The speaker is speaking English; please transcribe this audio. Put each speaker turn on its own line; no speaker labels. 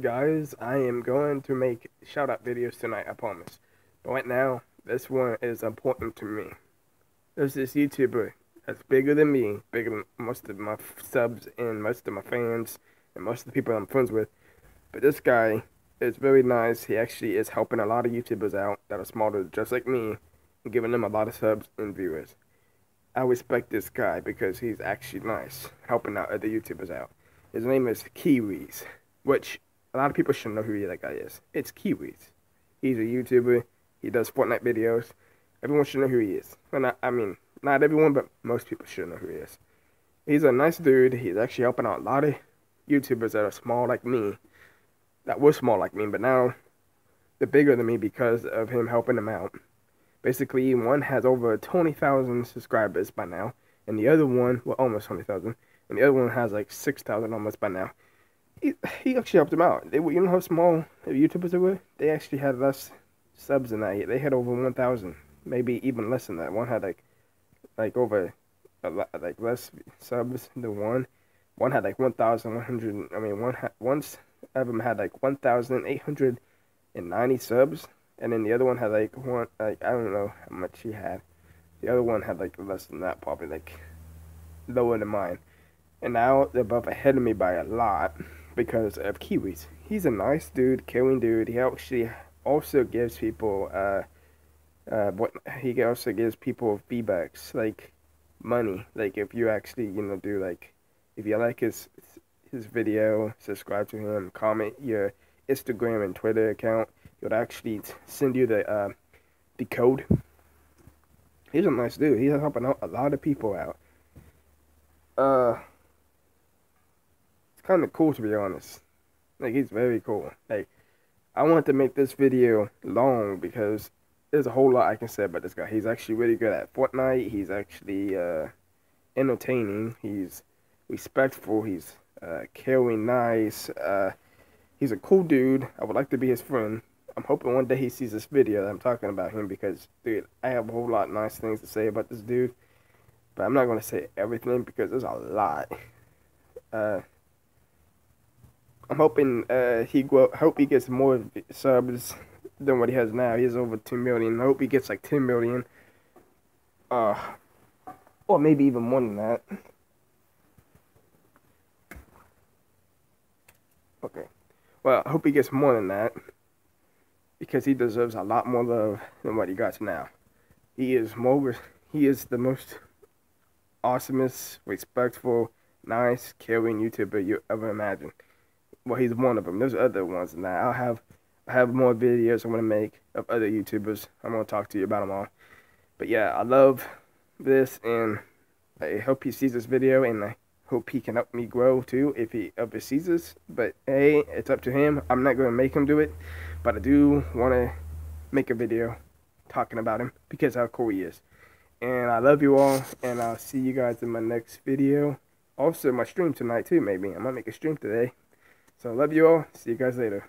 Guys, I am going to make shout out videos tonight, I promise. But right now, this one is important to me. There's this YouTuber that's bigger than me, bigger than most of my subs and most of my fans and most of the people I'm friends with. But this guy is very nice. He actually is helping a lot of YouTubers out that are smaller just like me and giving them a lot of subs and viewers. I respect this guy because he's actually nice, helping out other YouTubers out. His name is Kiwiz, which a lot of people should know who that guy is. It's Kiwiz. He's a YouTuber. He does Fortnite videos. Everyone should know who he is. Well, not, I mean, not everyone, but most people should know who he is. He's a nice dude. He's actually helping out a lot of YouTubers that are small like me, that were small like me, but now they're bigger than me because of him helping them out. Basically, one has over 20,000 subscribers by now, and the other one, well, almost 20,000, and the other one has like 6,000 almost by now he, he actually helped them out. They, you know how small YouTubers they were? They actually had less subs than that. They had over 1,000, maybe even less than that. One had like, like over, lot, like less subs than one. One had like 1,100. I mean, one once of them had like 1,890 subs, and then the other one had like one, like I don't know how much he had. The other one had like less than that, probably like lower than mine. And now they're both ahead of me by a lot because of Kiwiz. He's a nice dude, caring dude. He actually also gives people uh uh what he also gives people V-Bucks like money. Like if you actually you know do like if you like his his video, subscribe to him, comment your Instagram and Twitter account, he'll actually send you the uh, the code. He's a nice dude. He's helping out a lot of people out. Uh kind of cool to be honest. Like he's very cool. Like I wanted to make this video long because there's a whole lot I can say about this guy. He's actually really good at Fortnite. He's actually uh, entertaining. He's respectful. He's uh, caring, nice. Uh, he's a cool dude. I would like to be his friend. I'm hoping one day he sees this video that I'm talking about him because, dude, I have a whole lot of nice things to say about this dude. But I'm not going to say everything because there's a lot. Uh, I'm hoping uh, he go. Hope he gets more subs than what he has now. He's over two million. I hope he gets like ten million. Uh, or maybe even more than that. Okay. Well, I hope he gets more than that because he deserves a lot more love than what he got now. He is more. He is the most awesomest, respectful, nice, caring YouTuber you ever imagined well, he's one of them. There's other ones now. I'll have I have more videos I'm gonna make of other YouTubers. I'm gonna talk to you about them all. But yeah, I love this, and I hope he sees this video, and I hope he can help me grow too if he ever sees this. But hey, it's up to him. I'm not gonna make him do it, but I do want to make a video talking about him because how cool he is. And I love you all, and I'll see you guys in my next video. Also, my stream tonight too, maybe. I might make a stream today. So love you all. See you guys later.